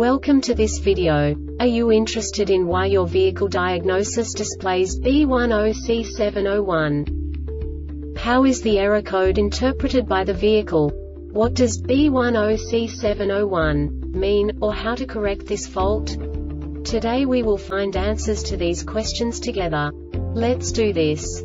Welcome to this video. Are you interested in why your vehicle diagnosis displays B10C701? How is the error code interpreted by the vehicle? What does B10C701 mean, or how to correct this fault? Today we will find answers to these questions together. Let's do this.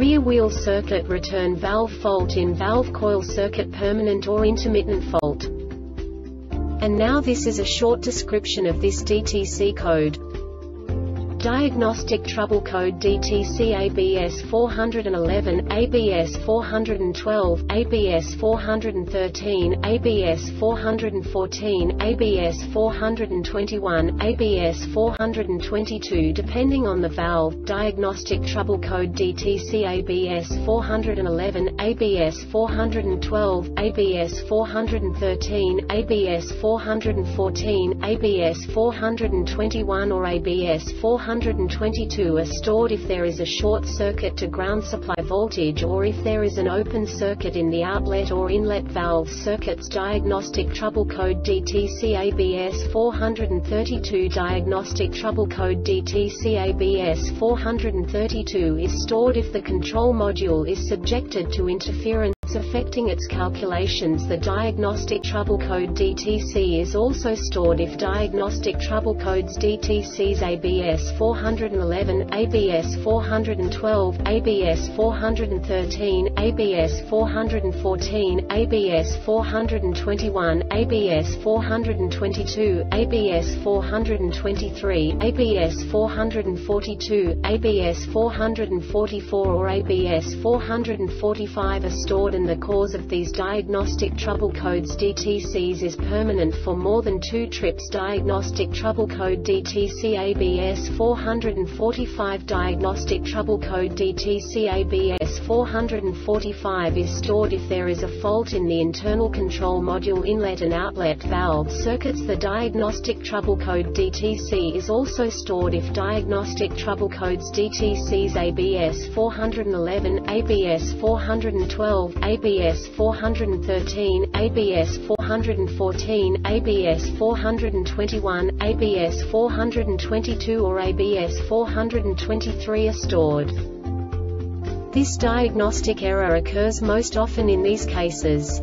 rear wheel circuit return valve fault in valve coil circuit permanent or intermittent fault. And now this is a short description of this DTC code. Diagnostic Trouble Code DTC ABS 411, ABS 412, ABS 413, ABS 414, ABS 421, ABS 422 depending on the valve. Diagnostic Trouble Code DTC ABS 411, ABS 412, ABS 413, ABS 414, ABS 421 or ABS 400 122 are stored if there is a short circuit to ground supply voltage or if there is an open circuit in the outlet or inlet valve. Circuits diagnostic trouble code DTC ABS 432 diagnostic trouble code DTC ABS 432 is stored if the control module is subjected to interference affecting its calculations the diagnostic trouble code DTC is also stored if diagnostic trouble codes DTC's ABS 411, ABS 412, ABS 413, ABS 414, ABS 421, ABS 422, ABS 423, ABS 442, ABS 444 or ABS 445 are stored determine the cause of these diagnostic trouble codes DTCs is permanent for more than two trips. Diagnostic Trouble Code DTC ABS 445 Diagnostic Trouble Code DTC ABS 445 is stored if there is a fault in the internal control module inlet and outlet valve circuits. The Diagnostic Trouble Code DTC is also stored if Diagnostic Trouble Codes DTCs ABS 411, ABS 412, ABS 413, ABS 414, ABS 421, ABS 422 or ABS 423 are stored. This diagnostic error occurs most often in these cases.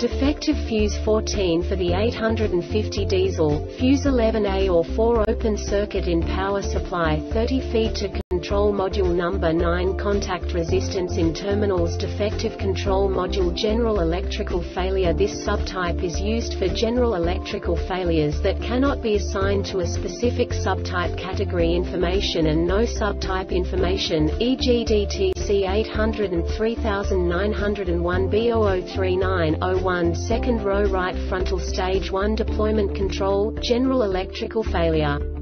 Defective fuse 14 for the 850 diesel, fuse 11A or 4 open circuit in power supply 30 feet to control module number 9 contact resistance in terminals defective control module general electrical failure This subtype is used for general electrical failures that cannot be assigned to a specific subtype category information and no subtype information, e.g. DTC 800 and 3901 B003901 second row right frontal stage 1 deployment control, general electrical failure.